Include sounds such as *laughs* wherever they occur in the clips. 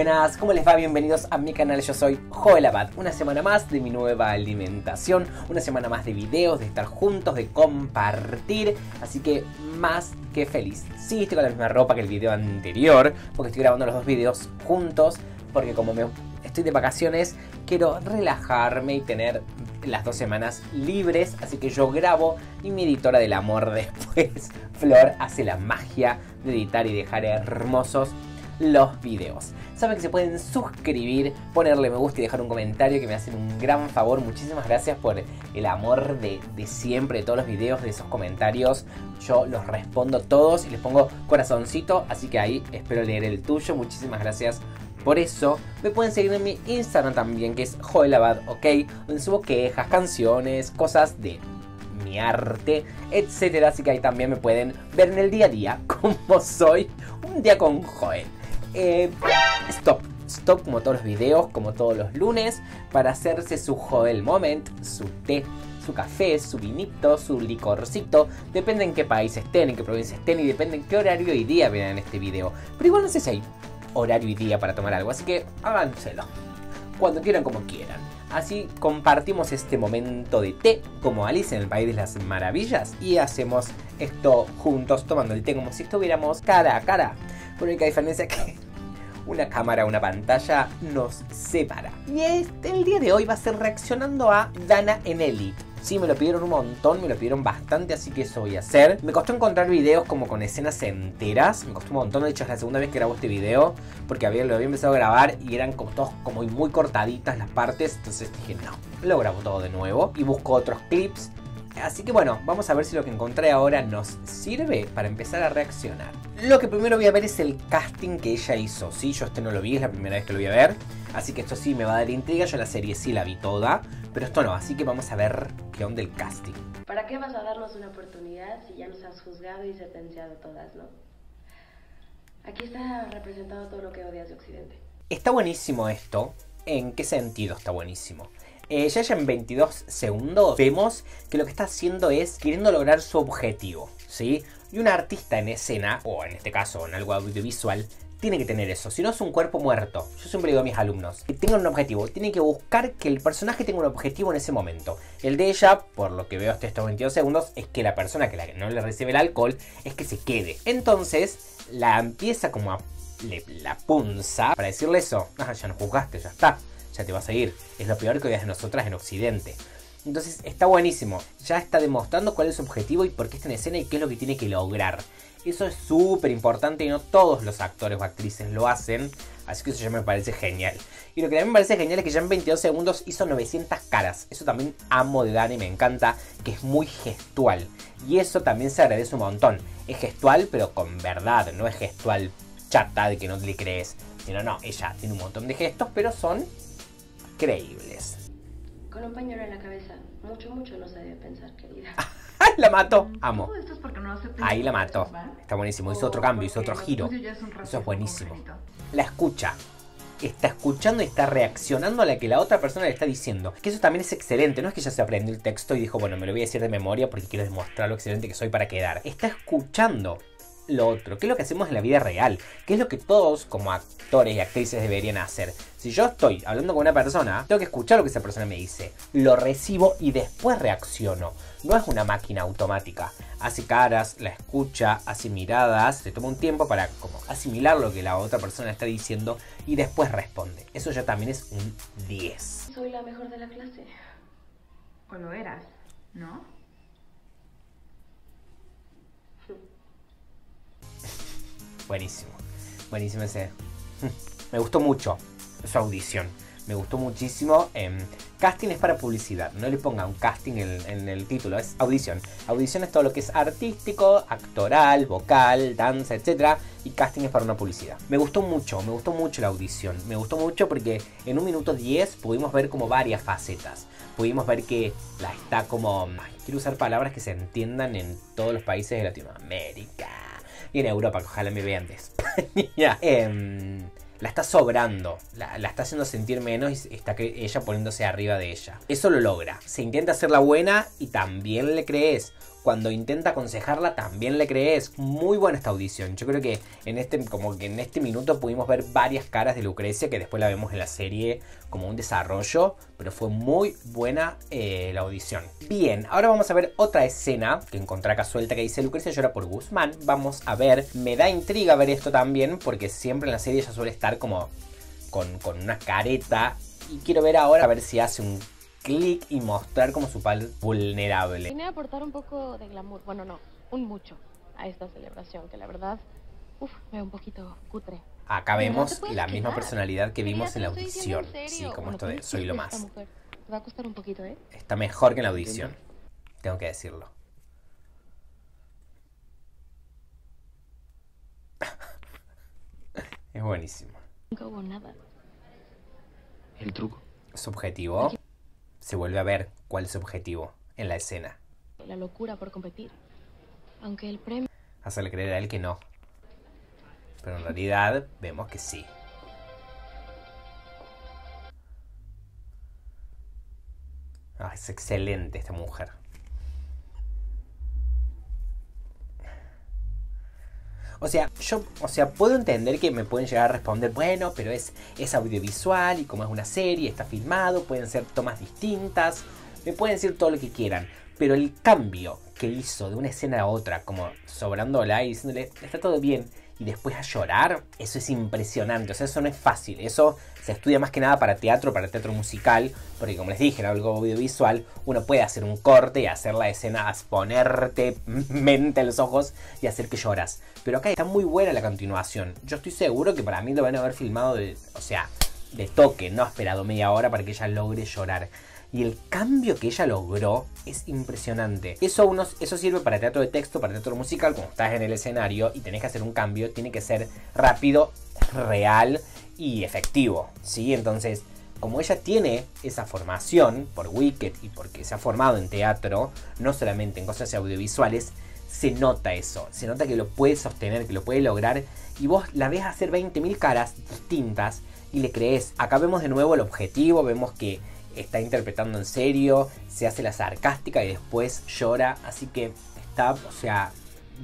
Buenas, ¿cómo les va? Bienvenidos a mi canal, yo soy Joel Abad. Una semana más de mi nueva alimentación, una semana más de videos, de estar juntos, de compartir, así que más que feliz. Sí, estoy con la misma ropa que el video anterior, porque estoy grabando los dos videos juntos, porque como me estoy de vacaciones, quiero relajarme y tener las dos semanas libres, así que yo grabo y mi editora del amor *laughs* después, Flor, hace la magia de editar y dejar hermosos los videos. Saben que se pueden suscribir, ponerle me gusta y dejar un comentario que me hacen un gran favor. Muchísimas gracias por el amor de, de, siempre, de todos los videos, de esos comentarios. Yo los respondo todos y les pongo corazoncito, así que ahí espero leer el tuyo. Muchísimas gracias por eso me pueden seguir en mi Instagram también, que es Joelabad, ok, donde subo quejas, canciones, cosas de mi arte, etcétera. Así que ahí también me pueden ver en el día a día, *laughs* como soy un día con Joel. Eh, stop, stop como todos los videos, como todos los lunes, para hacerse su Joel Moment, su té, su café, su vinito, su licorcito. Depende en qué país estén, en qué provincia estén y depende en qué horario y día vean este video. Pero igual no sé si hay horario y día para tomar algo, así que háganselo. Cuando quieran, como quieran. Así compartimos este momento de té como Alice en el País de las Maravillas y hacemos esto juntos tomando el té como si estuviéramos cara a cara. Con única diferencia que *laughs* una cámara, una pantalla nos separa. Y este, el día de hoy va a ser reaccionando a Dana Enelli. Sí, me lo pidieron un montón, me lo pidieron bastante, así que eso voy a hacer. Me costó encontrar videos como con escenas enteras, me costó un montón, de hecho es la segunda vez que grabo este video, porque había, lo había empezado a grabar y eran como todos como muy cortaditas las partes, entonces dije no, lo grabo todo de nuevo y busco otros clips. Así que bueno, vamos a ver si lo que encontré ahora nos sirve para empezar a reaccionar. Lo que primero voy a ver es el casting que ella hizo, sí, yo este no lo vi, es la primera vez que lo voy a ver. Así que esto sí me va a dar intriga, yo la serie sí la vi toda, pero esto no, así que vamos a ver qué onda el casting. ¿Para qué vas a darnos una oportunidad si ya nos has juzgado y sentenciado todas, no? Aquí está representado todo lo que odias de Occidente. Está buenísimo esto. ¿En qué sentido está buenísimo? Eh, ya, ya en 22 segundos vemos que lo que está haciendo es queriendo lograr su objetivo, ¿sí? Y un artista en escena, o en este caso en algo audiovisual, tiene que tener eso, si no es un cuerpo muerto. Yo siempre digo a mis alumnos que tengan un objetivo, tienen que buscar que el personaje tenga un objetivo en ese momento. El de ella, por lo que veo hasta estos 22 segundos, es que la persona que, no le recibe el alcohol es que se quede. Entonces, la empieza como a le, la punza para decirle eso. Ah, ya no juzgaste, ya está, ya te vas a ir. Es lo peor que odias de nosotras en Occidente. Entonces está buenísimo. Ya está demostrando cuál es su objetivo y por qué está en escena y qué es lo que tiene que lograr. Eso es súper importante y no todos los actores o actrices lo hacen. Así que eso ya me parece genial. Y lo que también me parece genial es que ya en 22 segundos hizo 900 caras. Eso también amo de Dani, me encanta, que es muy gestual. Y eso también se agradece un montón. Es gestual, pero con verdad, no es gestual chata de que no le crees. Sino, no, ella tiene un montón de gestos, pero son creíbles. Con un pañuelo en la cabeza, mucho, mucho no se debe pensar, querida. *laughs* ¡Ay, la mato! Amo. Todo esto es porque no acepté Ahí la. ¿va? Está buenísimo. Hizo otro cambio, hizo otro giro. ya es un Eso es buenísimo. La escucha. Está escuchando y está reaccionando a la que la otra persona le está diciendo. Que eso también es excelente. No es que ella se aprendió el texto y dijo, bueno, me lo voy a decir de memoria porque quiero demostrar lo excelente que soy para quedar. Está escuchando lo otro, que es lo que hacemos en la vida real, que es lo que todos como actores y actrices deberían hacer. Si yo estoy hablando con una persona, tengo que escuchar lo que esa persona me dice, lo recibo y después reacciono. No es una máquina automática. Hace caras, la escucha, hace miradas, se toma un tiempo para como asimilar lo que la otra persona está diciendo y después responde. Eso ya también es un 10. Soy la mejor de la clase. O lo eras, ¿no? Buenísimo. Buenísimo ese. *laughs* Me gustó mucho su audición. Me gustó muchísimo. Em, casting es para publicidad. No le pongan casting en, el título. Es audición. Audición es todo lo que es artístico, actoral, vocal, danza, etc. Y casting es para una publicidad. Me gustó mucho. Me gustó mucho la audición. Me gustó mucho porque en un minuto 10 pudimos ver como varias facetas. Pudimos ver que la está como... quiero usar palabras que se entiendan en todos los países de Latinoamérica y en Europa, que ojalá me vean de España. *laughs* Em, la está sobrando, la, la está haciendo sentir menos y está que ella poniéndose arriba de ella. Eso lo logra. Se intenta hacer la buena y también le crees. Cuando intenta aconsejarla también le crees. Muy buena esta audición. Yo creo que en este, como que en este minuto pudimos ver varias caras de Lucrecia que después la vemos en la serie como un desarrollo, pero fue muy buena eh, la audición. Bien, ahora vamos a ver otra escena que encontré acá suelta que dice Lucrecia llora por Guzmán. Vamos a ver, me da intriga ver esto también porque siempre en la serie ella suele estar como con, con una careta y quiero ver ahora a ver si hace un clic y mostrar como su pal vulnerable. Vine a aportar un poco de glamour, bueno, no, un mucho a esta celebración, que la verdad, uff, me veo un poquito cutre. Acá vemos la misma quejar. personalidad que vimos en la audición. en Sí, como Bueno, esto de Soy lo más. mujer. Te va a costar un poquito, ¿eh? Está mejor que en la audición. Tengo que decirlo. *laughs* Es buenísimo. Nunca hubo nada. El truco. Su objetivo. Se vuelve a ver cuál es su objetivo en la escena. La locura por competir. Aunque el premio Hacerle creer a él que no. Pero en realidad vemos que sí. Ah, es excelente esta mujer. O sea, yo, o sea, puedo entender que me pueden llegar a responder, bueno, pero es, es audiovisual y como es una serie, está filmado, pueden ser tomas distintas, me pueden decir todo lo que quieran, pero el cambio que hizo de una escena a otra, como sobrándola y diciéndole, está todo bien, y después a llorar, eso es impresionante, o sea, eso no es fácil, eso se estudia más que nada para teatro, para teatro musical, porque como les dije, era algo audiovisual, uno puede hacer un corte y hacer la escena, ponerte *laughs* mente en los ojos y hacer que lloras. Pero acá está muy buena la continuación. Yo estoy seguro que para mí lo van a haber filmado de, o sea, de toque, no ha esperado media hora para que ella logre llorar. Y el cambio que ella logró es impresionante. Eso, eso sirve para teatro de texto, para teatro musical, cuando estás en el escenario y tenés que hacer un cambio, tiene que ser rápido, real y efectivo. ¿sí? Entonces, como ella tiene esa formación por Wicked y porque se ha formado en teatro, no solamente en cosas audiovisuales, se nota eso, se nota que lo puede sostener, que lo puede lograr y vos la ves hacer 20.000 caras distintas y le crees. Acá vemos de nuevo el objetivo, vemos que está interpretando en serio, se hace la sarcástica y después llora, así que está, o sea,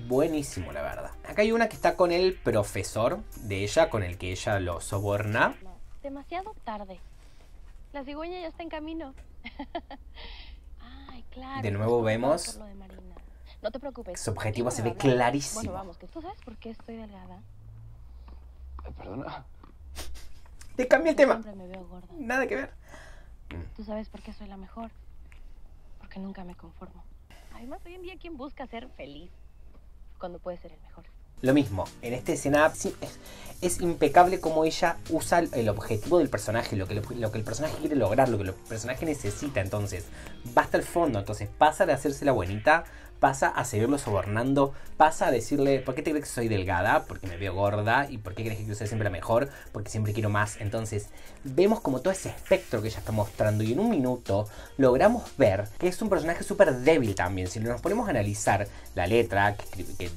buenísimo la verdad. Acá hay una que está con el profesor de ella, con el que ella lo soborna. demasiado tarde. La cigüeña ya está en camino. *laughs* Ay, claro. De nuevo vemos-. No te preocupes. Su objetivo se ve clarísimo. Bueno, vamos, que tú sabes por qué estoy delgada. Ay, perdona. Te cambia el tema. Siempre me veo gorda. Nada que ver. Tú sabes por qué soy la mejor. Porque nunca me conformo. Además, hoy en día, ¿quién busca ser feliz? Cuando puede ser el mejor. Lo mismo, en esta escena es, es impecable como ella usa el, objetivo del personaje, lo que, lo, lo que el personaje quiere lograr, lo que el personaje necesita. Entonces, va hasta el fondo. Entonces, pasa de hacerse la buenita, pasa a seguirlo sobornando, pasa a decirle, ¿por qué te crees que soy delgada? Porque me veo gorda. ¿Y por qué crees que quiero ser siempre la mejor? Porque siempre quiero más. Entonces, vemos como todo ese espectro que ella está mostrando. Y en un minuto logramos ver que es un personaje súper débil también. Si nos ponemos a analizar la letra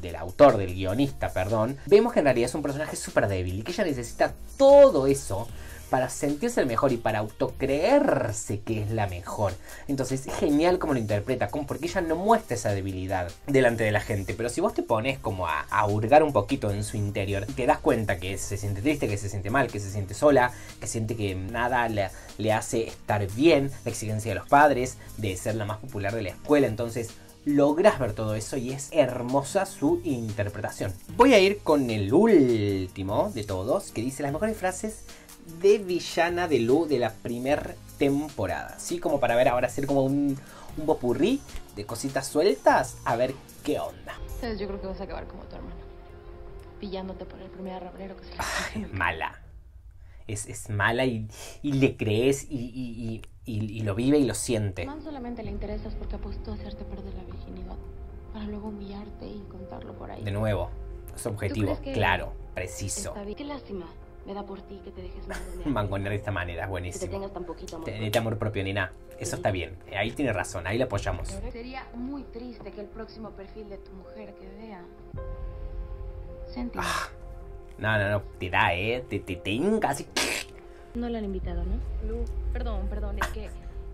del autor, del guionista, perdón, vemos que en realidad es un personaje súper débil y que ella necesita todo eso para sentirse el mejor y para autocreerse que es la mejor. Entonces es genial como lo interpreta, como porque ella no muestra esa debilidad delante de la gente. Pero si vos te pones como a, a hurgar un poquito en su interior, te das cuenta que se siente triste, que se siente mal, que se siente sola, que siente que nada le, le hace estar bien, la exigencia de los padres, de ser la más popular de la escuela. Entonces logras ver todo eso y es hermosa su interpretación. Voy a ir con el último de todos, que dice las mejores frases de villana de Lu de la primera temporada. Así como para ver ahora hacer como un, un popurrí de cositas sueltas, a ver qué onda. Entonces yo creo que vas a acabar como tu hermano. Pillándote por el primer arrablero que se Ay, es mala. Es, es mala y, y le crees y, y- y- lo vive y lo siente. Man solamente le interesas porque apostó a hacerte perder la virginidad. Para luego humillarte y contarlo por ahí. De nuevo, su objetivo, claro, preciso. Qué lástima. Me da por ti que te dejes *laughs* mangonear. De esta manera, Que te buenísimo. tengas tan poquito amor. Tenete amor propio, nena. Eso está bien. Ahí tiene razón, ahí le apoyamos. Sería muy triste que el próximo perfil de tu mujer que vea Senti. Ah. No, no, no, te da, eh. Te, te, te así. No la han invitado, ¿no? Lu, perdón, perdón, es que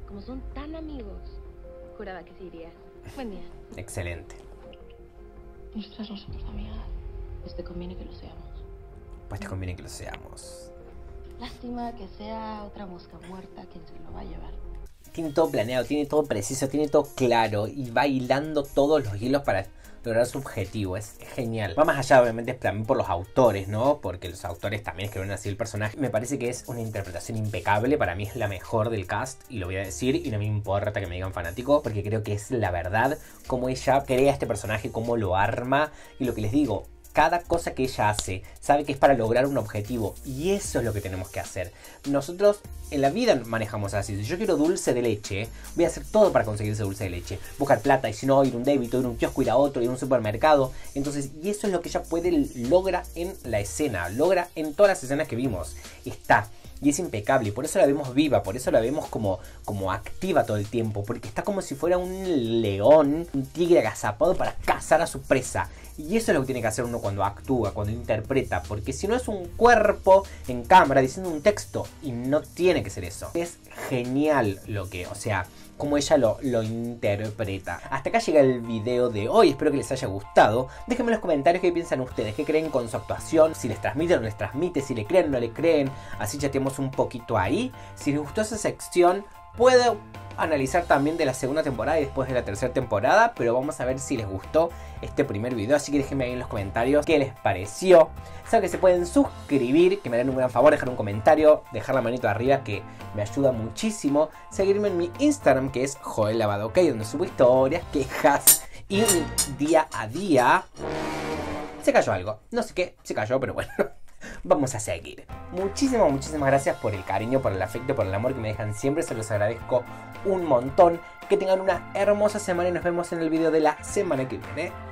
como son tan amigos, juraba que sí irías. Buen día. Excelente. Nosotras no somos amigas. Pues te conviene que lo seamos. Pues te conviene que lo seamos. Lástima que sea otra mosca muerta quien se lo va a llevar. Tiene todo planeado, tiene todo preciso, tiene todo claro y va hilando todos los hilos para lograr su objetivo. Es genial. Va más allá, obviamente, también por los autores, ¿no? Porque los autores también escriben así el personaje. Me parece que es una interpretación impecable. Para mí es la mejor del cast y lo voy a decir. Y no me importa que me digan fanático porque creo que es la verdad. Cómo ella crea este personaje, cómo lo arma. Y lo que les digo, cada cosa que ella hace sabe que es para lograr un objetivo y eso es lo que tenemos que hacer. Nosotros en la vida manejamos así. Si yo quiero dulce de leche, voy a hacer todo para conseguir ese dulce de leche. Buscar plata y si no, ir a un débito, ir a un kiosco, ir a otro, ir a un supermercado. Entonces, y eso es lo que ella puede, logra en la escena, logra en todas las escenas que vimos. Está y es impecable. Y por eso la vemos viva, por eso la vemos como, como activa todo el tiempo. Porque está como si fuera un león, un tigre agazapado para cazar a su presa. Y eso es lo que tiene que hacer uno cuando actúa, cuando interpreta. Porque si no es un cuerpo en cámara diciendo un texto. Y no tiene que ser eso. Es genial lo que, o sea, como ella lo, lo, interpreta. Hasta acá llega el video de hoy, espero que les haya gustado. Déjenme en los comentarios qué piensan ustedes, qué creen con su actuación, si les transmite o no les transmite, si le creen o no le creen, así chateamos un poquito ahí. Si les gustó esa sección, puedo analizar también de la segunda temporada y después de la tercera temporada, pero vamos a ver si les gustó este primer video, así que déjenme ahí en los comentarios qué les pareció. Saben que se pueden suscribir, que me den un gran favor, dejar un comentario, dejar la manito arriba que me ayuda muchísimo. Seguirme en mi Instagram que es Joel Lavado, ¿ok? Donde subo historias, quejas y día a día... Se cayó algo, no sé qué, se cayó, pero bueno vamos a seguir. Muchísimas, muchísimas gracias por el cariño, por el afecto, por el amor que me dejan siempre. Se los agradezco un montón. Que tengan una hermosa semana y nos vemos en el video de la semana que viene.